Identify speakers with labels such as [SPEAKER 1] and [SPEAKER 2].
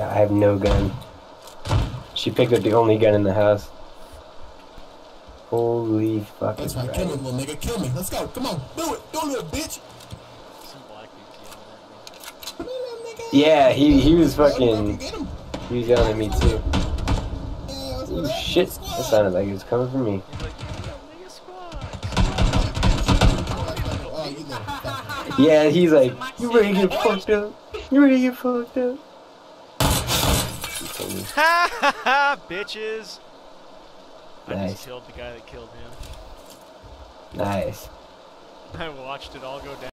[SPEAKER 1] god, I have no gun. She picked up the only gun in the house. Holy fucking
[SPEAKER 2] That's right. Kill me, little nigga. Kill me. Let's go. Come on. Do it. Do it, bitch.
[SPEAKER 3] Some black dudes yelling at me.
[SPEAKER 2] Come here, little nigga.
[SPEAKER 1] Yeah, he he was fucking he was yelling at me too.
[SPEAKER 2] Yeah,
[SPEAKER 1] Ooh, shit, that sounded like it was coming from me.
[SPEAKER 3] He's like, you know, nigga squad.
[SPEAKER 2] Oh, you little fuck.
[SPEAKER 1] Yeah, he's like, you ready to get fucked up? You ready to get fucked up?
[SPEAKER 3] Ha ha ha, bitches. I just killed the guy that killed him.
[SPEAKER 1] Nice.
[SPEAKER 3] I watched it all go down.